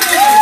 Yeah.